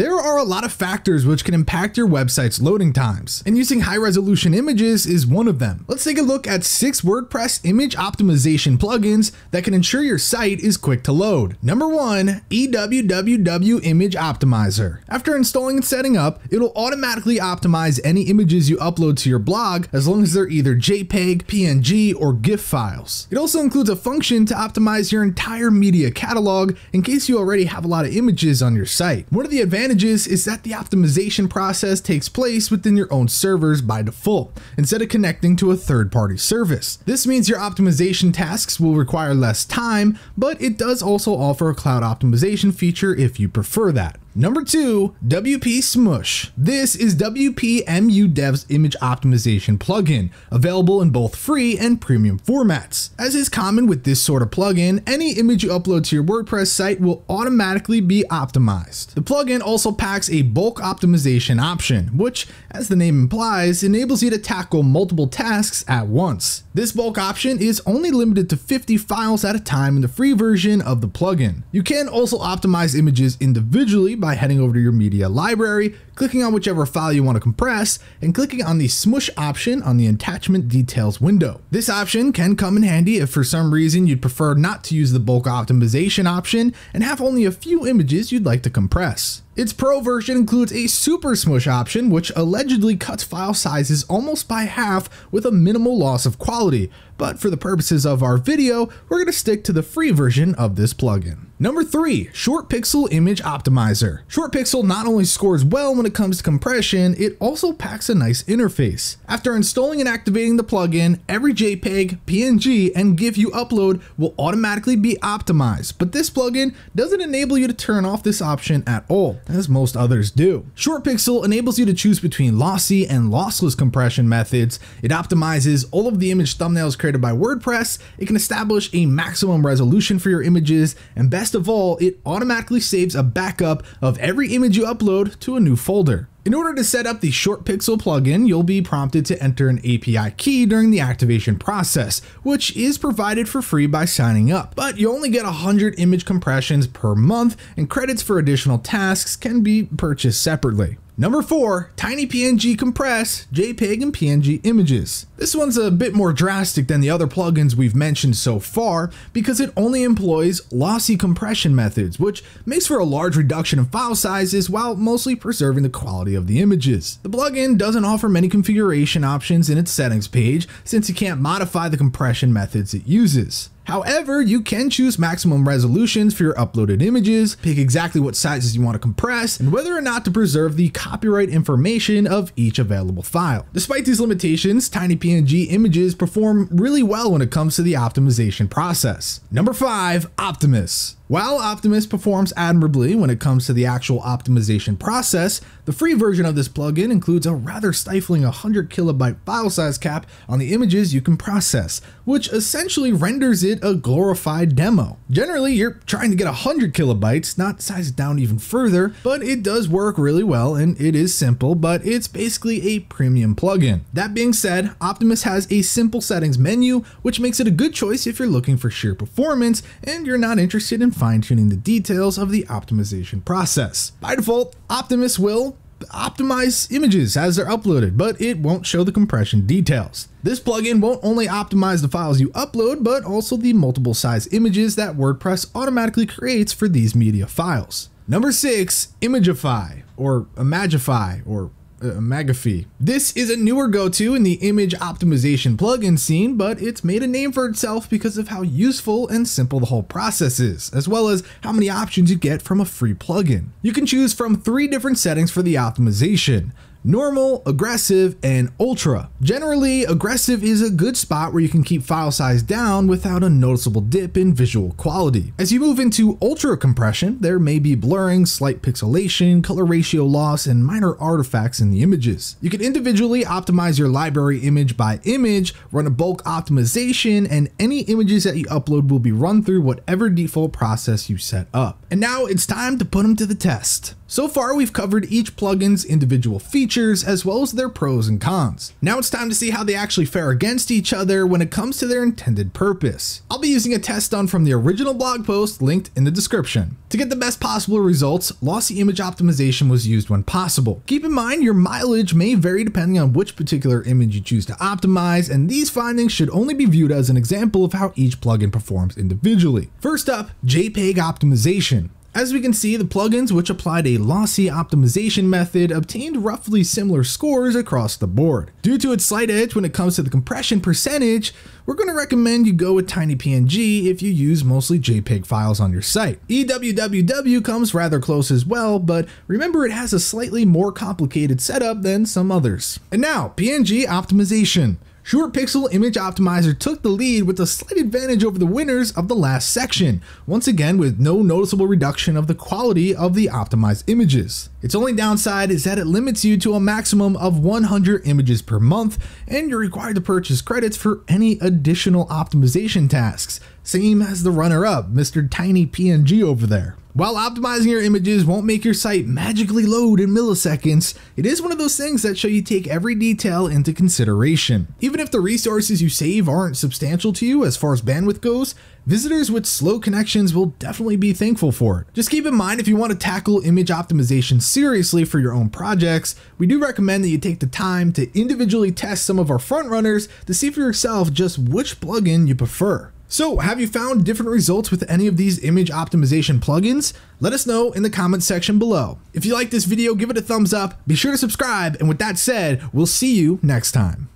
There are a lot of factors which can impact your website's loading times, and using high resolution images is one of them. Let's take a look at six WordPress image optimization plugins that can ensure your site is quick to load. Number one, EWWW Image Optimizer. After installing and setting up, it'll automatically optimize any images you upload to your blog as long as they're either JPEG, PNG, or GIF files. It also includes a function to optimize your entire media catalog in case you already have a lot of images on your site. One of the advantages is that the optimization process takes place within your own servers by default, instead of connecting to a third-party service. This means your optimization tasks will require less time, but it does also offer a cloud optimization feature if you prefer that. Number two, WP Smush. This is WPMU Dev's image optimization plugin, available in both free and premium formats. As is common with this sort of plugin, any image you upload to your WordPress site will automatically be optimized. The plugin also packs a bulk optimization option, which, as the name implies, enables you to tackle multiple tasks at once. This bulk option is only limited to 50 files at a time in the free version of the plugin. You can also optimize images individually by heading over to your media library, clicking on whichever file you want to compress, and clicking on the smush option on the attachment details window. This option can come in handy if for some reason you'd prefer not to use the bulk optimization option and have only a few images you'd like to compress. Its pro version includes a super smush option, which allegedly cuts file sizes almost by half with a minimal loss of quality, but for the purposes of our video, we're going to stick to the free version of this plugin. Number 3. ShortPixel Image Optimizer. ShortPixel not only scores well when it comes to compression, it also packs a nice interface. After installing and activating the plugin, every JPEG, PNG, and GIF you upload will automatically be optimized, but this plugin doesn't enable you to turn off this option at all, as most others do. ShortPixel enables you to choose between lossy and lossless compression methods. It optimizes all of the image thumbnails created by WordPress. It can establish a maximum resolution for your images, and best best of all, it automatically saves a backup of every image you upload to a new folder. In order to set up the ShortPixel plugin, you'll be prompted to enter an API key during the activation process, which is provided for free by signing up. But you only get 100 image compressions per month, and credits for additional tasks can be purchased separately. Number 4. TinyPNG Compress JPEG and PNG images. This one's a bit more drastic than the other plugins we've mentioned so far because it only employs lossy compression methods, which makes for a large reduction in file sizes while mostly preserving the quality of the images. The plugin doesn't offer many configuration options in its settings page since you can't modify the compression methods it uses. However, you can choose maximum resolutions for your uploaded images, pick exactly what sizes you want to compress, and whether or not to preserve the copyright information of each available file. Despite these limitations, TinyPNG images perform really well when it comes to the optimization process. Number 5. Optimus while Optimus performs admirably when it comes to the actual optimization process, the free version of this plugin includes a rather stifling 100 kilobyte file size cap on the images you can process, which essentially renders it a glorified demo. Generally, you're trying to get 100 kilobytes, not size it down even further, but it does work really well and it is simple, but it's basically a premium plugin. That being said, Optimus has a simple settings menu, which makes it a good choice if you're looking for sheer performance and you're not interested in fine tuning the details of the optimization process. By default, Optimus will optimize images as they're uploaded, but it won't show the compression details. This plugin won't only optimize the files you upload, but also the multiple size images that WordPress automatically creates for these media files. Number 6, Imagify, or Imagify, or uh, McAfee. This is a newer go-to in the image optimization plugin scene, but it's made a name for itself because of how useful and simple the whole process is, as well as how many options you get from a free plugin. You can choose from three different settings for the optimization normal, aggressive, and ultra. Generally, aggressive is a good spot where you can keep file size down without a noticeable dip in visual quality. As you move into ultra compression, there may be blurring, slight pixelation, color ratio loss, and minor artifacts in the images. You can individually optimize your library image by image, run a bulk optimization, and any images that you upload will be run through whatever default process you set up. And now it's time to put them to the test. So far, we've covered each plugin's individual features as well as their pros and cons. Now it's time to see how they actually fare against each other when it comes to their intended purpose. I'll be using a test done from the original blog post linked in the description. To get the best possible results, lossy image optimization was used when possible. Keep in mind your mileage may vary depending on which particular image you choose to optimize, and these findings should only be viewed as an example of how each plugin performs individually. First up, JPEG optimization. As we can see, the plugins which applied a lossy optimization method obtained roughly similar scores across the board. Due to its slight edge when it comes to the compression percentage, we're going to recommend you go with TinyPNG if you use mostly JPEG files on your site. EWWW comes rather close as well, but remember it has a slightly more complicated setup than some others. And now, PNG optimization. ShortPixel Image Optimizer took the lead with a slight advantage over the winners of the last section, once again with no noticeable reduction of the quality of the optimized images. Its only downside is that it limits you to a maximum of 100 images per month, and you're required to purchase credits for any additional optimization tasks, same as the runner-up, Mr. TinyPNG over there. While optimizing your images won't make your site magically load in milliseconds, it is one of those things that show you take every detail into consideration. Even if the resources you save aren't substantial to you as far as bandwidth goes, visitors with slow connections will definitely be thankful for it. Just keep in mind if you want to tackle image optimization seriously for your own projects, we do recommend that you take the time to individually test some of our frontrunners to see for yourself just which plugin you prefer. So have you found different results with any of these image optimization plugins? Let us know in the comments section below. If you like this video, give it a thumbs up, be sure to subscribe, and with that said, we'll see you next time.